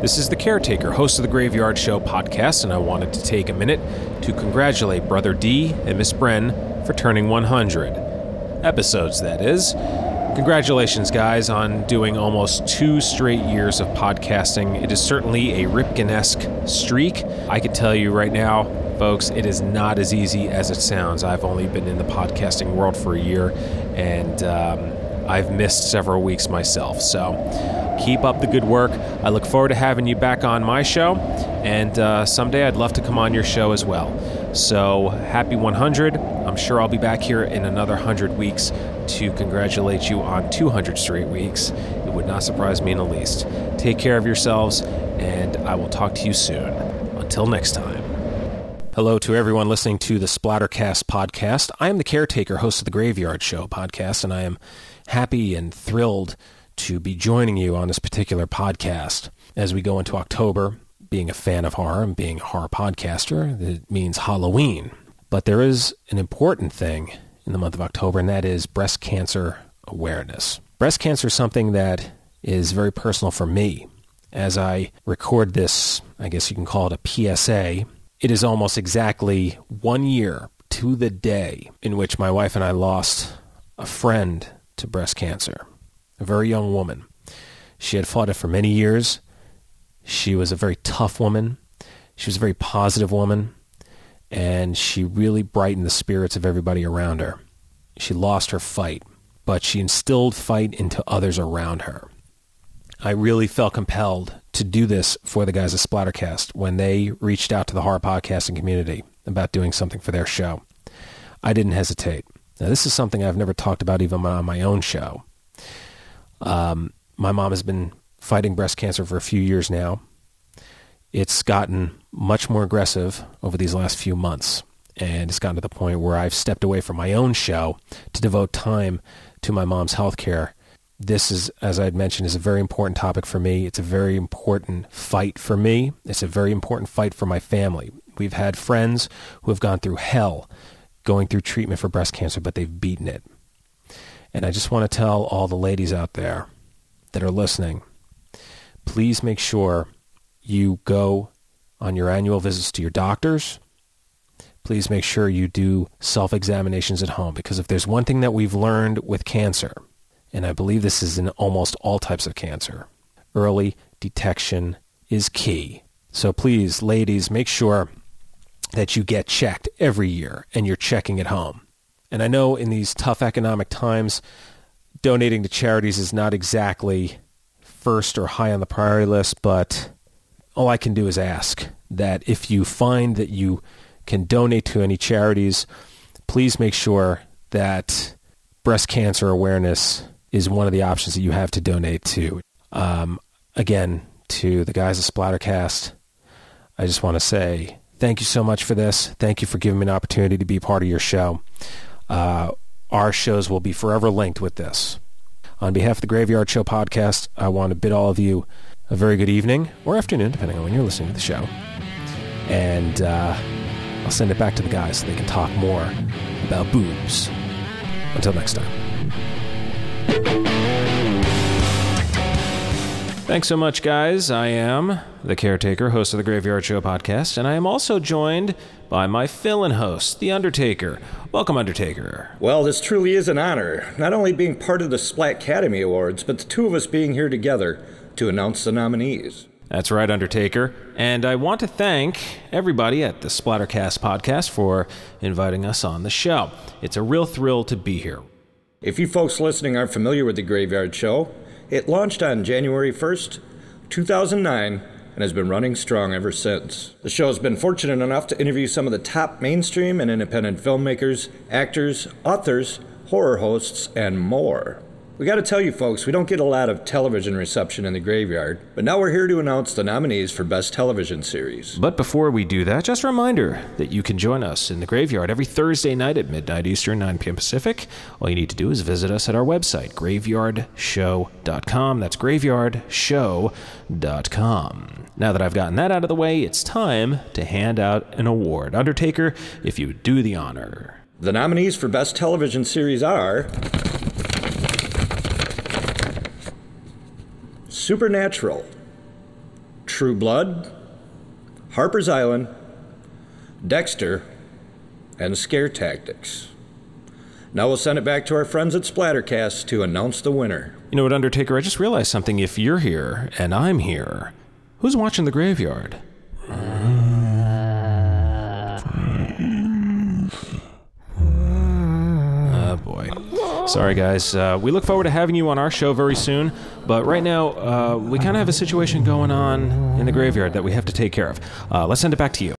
This is The Caretaker, host of the Graveyard Show podcast, and I wanted to take a minute to congratulate Brother D and Miss Bren for turning 100. Episodes, that is. Congratulations, guys, on doing almost two straight years of podcasting. It is certainly a Ripken esque streak. I can tell you right now, folks, it is not as easy as it sounds. I've only been in the podcasting world for a year, and um, I've missed several weeks myself. So keep up the good work. I look forward to having you back on my show, and uh, someday I'd love to come on your show as well. So happy 100. I'm sure I'll be back here in another 100 weeks to congratulate you on 200 straight weeks. It would not surprise me in the least. Take care of yourselves, and I will talk to you soon. Until next time. Hello to everyone listening to the Splattercast podcast. I am the caretaker, host of the Graveyard Show podcast, and I am happy and thrilled to be joining you on this particular podcast as we go into October. Being a fan of horror and being a horror podcaster, it means Halloween. But there is an important thing in the month of October, and that is breast cancer awareness. Breast cancer is something that is very personal for me. As I record this, I guess you can call it a PSA, it is almost exactly one year to the day in which my wife and I lost a friend to breast cancer, a very young woman. She had fought it for many years. She was a very tough woman. She was a very positive woman and she really brightened the spirits of everybody around her. She lost her fight, but she instilled fight into others around her. I really felt compelled to do this for the guys at Splattercast when they reached out to the horror podcasting community about doing something for their show. I didn't hesitate. Now, this is something I've never talked about even on my own show. Um, my mom has been fighting breast cancer for a few years now it's gotten much more aggressive over these last few months. And it's gotten to the point where I've stepped away from my own show to devote time to my mom's health care. This is, as I had mentioned, is a very important topic for me. It's a very important fight for me. It's a very important fight for my family. We've had friends who have gone through hell going through treatment for breast cancer, but they've beaten it. And I just want to tell all the ladies out there that are listening please make sure you go on your annual visits to your doctors. Please make sure you do self examinations at home because if there's one thing that we've learned with cancer, and I believe this is in almost all types of cancer, early detection is key. So please, ladies, make sure that you get checked every year and you're checking at home. And I know in these tough economic times, donating to charities is not exactly first or high on the priority list, but all I can do is ask that if you find that you can donate to any charities, please make sure that breast cancer awareness is one of the options that you have to donate to. Um, again, to the guys at Splattercast, I just want to say thank you so much for this. Thank you for giving me an opportunity to be part of your show. Uh, our shows will be forever linked with this. On behalf of the Graveyard Show podcast, I want to bid all of you a very good evening or afternoon, depending on when you're listening to the show. And uh, I'll send it back to the guys so they can talk more about boobs. Until next time. Thanks so much, guys. I am the caretaker, host of the Graveyard Show podcast, and I am also joined by my fill in host, The Undertaker. Welcome, Undertaker. Well, this truly is an honor, not only being part of the Splat Academy Awards, but the two of us being here together to announce the nominees. That's right, Undertaker. And I want to thank everybody at the Splattercast podcast for inviting us on the show. It's a real thrill to be here. If you folks listening aren't familiar with the Graveyard Show, it launched on January 1st, 2009, and has been running strong ever since. The show has been fortunate enough to interview some of the top mainstream and independent filmmakers, actors, authors, horror hosts, and more. We got to tell you folks, we don't get a lot of television reception in the graveyard, but now we're here to announce the nominees for Best Television Series. But before we do that, just a reminder that you can join us in the graveyard every Thursday night at midnight Eastern, 9 p.m. Pacific. All you need to do is visit us at our website, graveyardshow.com. That's graveyardshow.com. Now that I've gotten that out of the way, it's time to hand out an award. Undertaker, if you do the honor. The nominees for Best Television Series are. Supernatural, True Blood, Harper's Island, Dexter, and Scare Tactics. Now we'll send it back to our friends at Splattercast to announce the winner. You know what, Undertaker? I just realized something. If you're here and I'm here, who's watching the graveyard? Sorry, guys. Uh, we look forward to having you on our show very soon, but right now, uh, we kind of have a situation going on in the graveyard that we have to take care of. Uh, let's send it back to you.